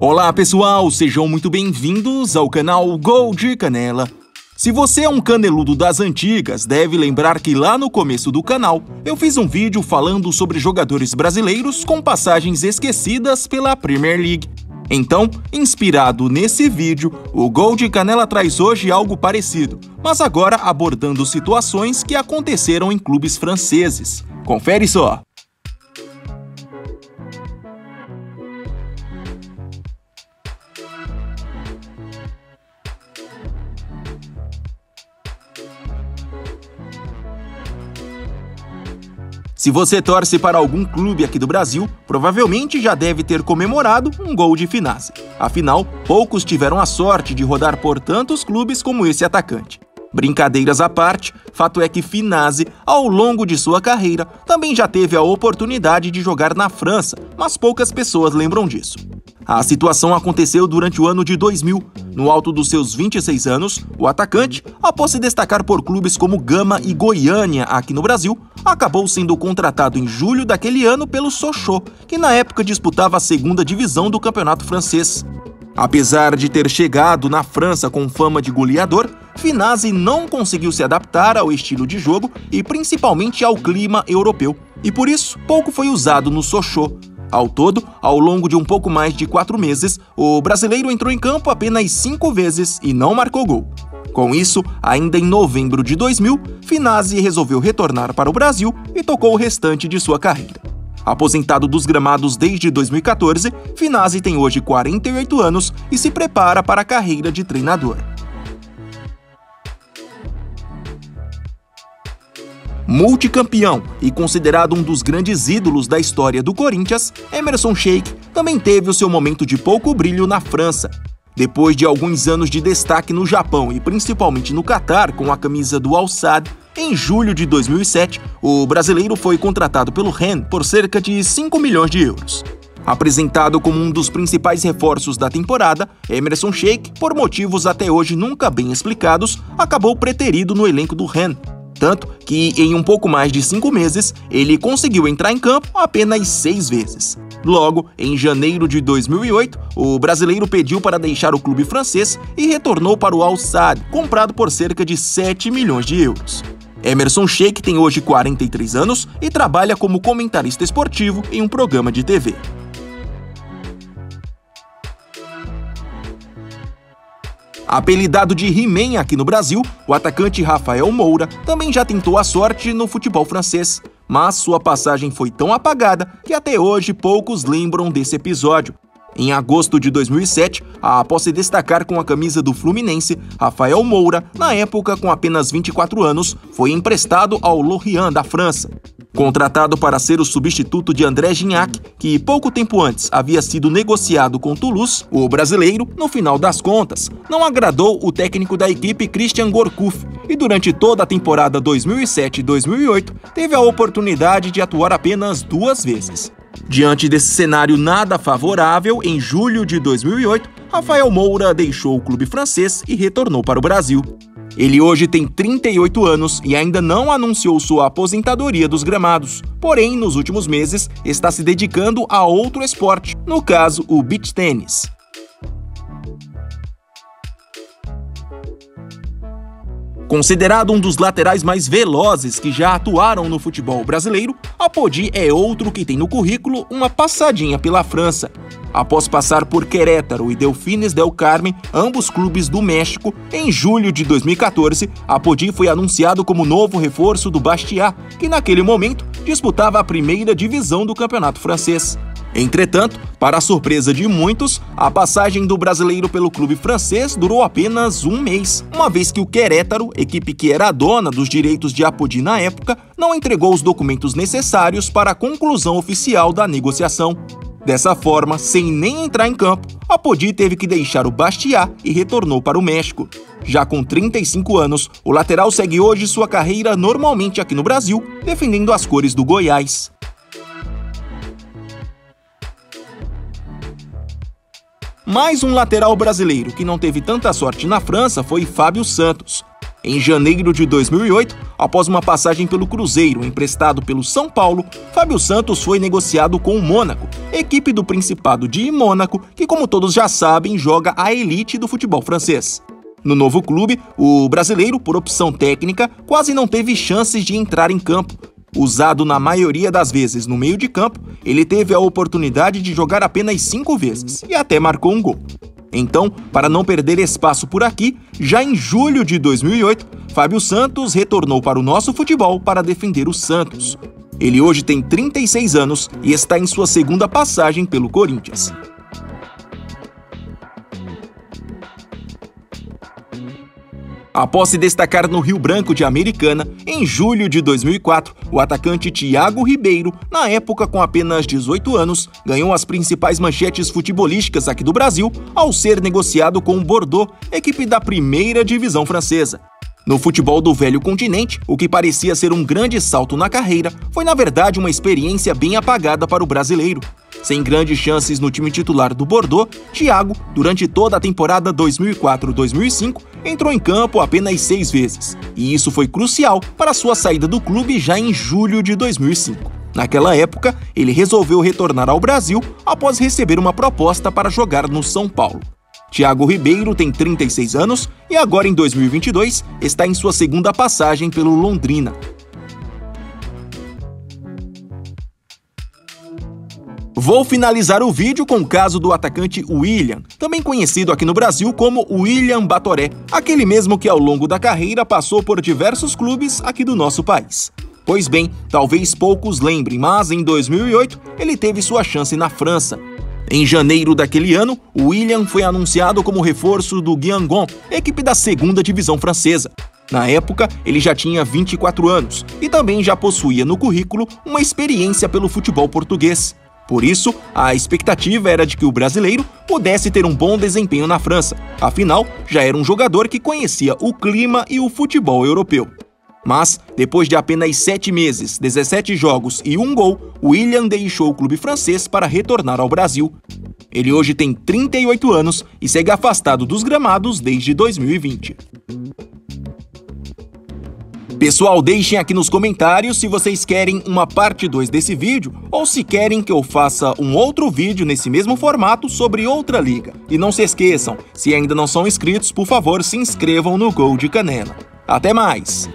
Olá pessoal, sejam muito bem-vindos ao canal Gol de Canela. Se você é um caneludo das antigas, deve lembrar que lá no começo do canal eu fiz um vídeo falando sobre jogadores brasileiros com passagens esquecidas pela Premier League. Então, inspirado nesse vídeo, o Gol de Canela traz hoje algo parecido, mas agora abordando situações que aconteceram em clubes franceses. Confere só! Se você torce para algum clube aqui do Brasil, provavelmente já deve ter comemorado um gol de Finazzi. Afinal, poucos tiveram a sorte de rodar por tantos clubes como esse atacante. Brincadeiras à parte, fato é que Finazzi, ao longo de sua carreira, também já teve a oportunidade de jogar na França, mas poucas pessoas lembram disso. A situação aconteceu durante o ano de 2000. No alto dos seus 26 anos, o atacante, após se destacar por clubes como Gama e Goiânia aqui no Brasil, acabou sendo contratado em julho daquele ano pelo Sochaux, que na época disputava a segunda divisão do campeonato francês. Apesar de ter chegado na França com fama de goleador, Finazzi não conseguiu se adaptar ao estilo de jogo e principalmente ao clima europeu, e por isso pouco foi usado no Sochaux, ao todo, ao longo de um pouco mais de quatro meses, o brasileiro entrou em campo apenas cinco vezes e não marcou gol. Com isso, ainda em novembro de 2000, Finazzi resolveu retornar para o Brasil e tocou o restante de sua carreira. Aposentado dos gramados desde 2014, Finazzi tem hoje 48 anos e se prepara para a carreira de treinador. Multicampeão e considerado um dos grandes ídolos da história do Corinthians, Emerson Sheik também teve o seu momento de pouco brilho na França. Depois de alguns anos de destaque no Japão e principalmente no Catar com a camisa do Al Sadd, em julho de 2007, o brasileiro foi contratado pelo Rennes por cerca de 5 milhões de euros. Apresentado como um dos principais reforços da temporada, Emerson Sheik, por motivos até hoje nunca bem explicados, acabou preterido no elenco do Rennes, tanto que, em um pouco mais de cinco meses, ele conseguiu entrar em campo apenas seis vezes. Logo, em janeiro de 2008, o brasileiro pediu para deixar o clube francês e retornou para o Al Sadd, comprado por cerca de 7 milhões de euros. Emerson Sheik tem hoje 43 anos e trabalha como comentarista esportivo em um programa de TV. Apelidado de He-Man aqui no Brasil, o atacante Rafael Moura também já tentou a sorte no futebol francês, mas sua passagem foi tão apagada que até hoje poucos lembram desse episódio. Em agosto de 2007, após se destacar com a camisa do Fluminense, Rafael Moura, na época com apenas 24 anos, foi emprestado ao Lorient da França. Contratado para ser o substituto de André Gignac, que pouco tempo antes havia sido negociado com Toulouse, o brasileiro, no final das contas, não agradou o técnico da equipe Christian Gourcuff e durante toda a temporada 2007-2008 teve a oportunidade de atuar apenas duas vezes. Diante desse cenário nada favorável, em julho de 2008, Rafael Moura deixou o clube francês e retornou para o Brasil. Ele hoje tem 38 anos e ainda não anunciou sua aposentadoria dos gramados, porém, nos últimos meses, está se dedicando a outro esporte, no caso, o beach tênis. Considerado um dos laterais mais velozes que já atuaram no futebol brasileiro, Apodi é outro que tem no currículo uma passadinha pela França. Após passar por Querétaro e Delfines del Carmen, ambos clubes do México, em julho de 2014, Apodi foi anunciado como novo reforço do Bastia, que naquele momento disputava a primeira divisão do campeonato francês. Entretanto, para a surpresa de muitos, a passagem do brasileiro pelo clube francês durou apenas um mês, uma vez que o Querétaro, equipe que era dona dos direitos de Apodi na época, não entregou os documentos necessários para a conclusão oficial da negociação. Dessa forma, sem nem entrar em campo, Apodi teve que deixar o Bastia e retornou para o México. Já com 35 anos, o lateral segue hoje sua carreira normalmente aqui no Brasil, defendendo as cores do Goiás. Mais um lateral brasileiro que não teve tanta sorte na França foi Fábio Santos. Em janeiro de 2008, após uma passagem pelo Cruzeiro emprestado pelo São Paulo, Fábio Santos foi negociado com o Mônaco, equipe do Principado de Mônaco, que, como todos já sabem, joga a elite do futebol francês. No novo clube, o brasileiro, por opção técnica, quase não teve chances de entrar em campo. Usado na maioria das vezes no meio de campo, ele teve a oportunidade de jogar apenas cinco vezes e até marcou um gol. Então, para não perder espaço por aqui, já em julho de 2008, Fábio Santos retornou para o nosso futebol para defender o Santos. Ele hoje tem 36 anos e está em sua segunda passagem pelo Corinthians. Após se destacar no Rio Branco de Americana, em julho de 2004, o atacante Thiago Ribeiro, na época com apenas 18 anos, ganhou as principais manchetes futebolísticas aqui do Brasil ao ser negociado com o Bordeaux, equipe da primeira divisão francesa. No futebol do velho continente, o que parecia ser um grande salto na carreira foi, na verdade, uma experiência bem apagada para o brasileiro. Sem grandes chances no time titular do Bordeaux, Thiago, durante toda a temporada 2004-2005, entrou em campo apenas seis vezes, e isso foi crucial para sua saída do clube já em julho de 2005. Naquela época, ele resolveu retornar ao Brasil após receber uma proposta para jogar no São Paulo. Thiago Ribeiro tem 36 anos e agora em 2022 está em sua segunda passagem pelo Londrina. Vou finalizar o vídeo com o caso do atacante William, também conhecido aqui no Brasil como William Batoré, aquele mesmo que ao longo da carreira passou por diversos clubes aqui do nosso país. Pois bem, talvez poucos lembrem, mas em 2008 ele teve sua chance na França. Em janeiro daquele ano, William foi anunciado como reforço do Guingamp, equipe da segunda divisão francesa. Na época, ele já tinha 24 anos e também já possuía no currículo uma experiência pelo futebol português. Por isso, a expectativa era de que o brasileiro pudesse ter um bom desempenho na França, afinal, já era um jogador que conhecia o clima e o futebol europeu. Mas, depois de apenas sete meses, 17 jogos e um gol, William deixou o clube francês para retornar ao Brasil. Ele hoje tem 38 anos e segue afastado dos gramados desde 2020. Pessoal, deixem aqui nos comentários se vocês querem uma parte 2 desse vídeo ou se querem que eu faça um outro vídeo nesse mesmo formato sobre outra liga. E não se esqueçam, se ainda não são inscritos, por favor se inscrevam no Gol de Canela. Até mais!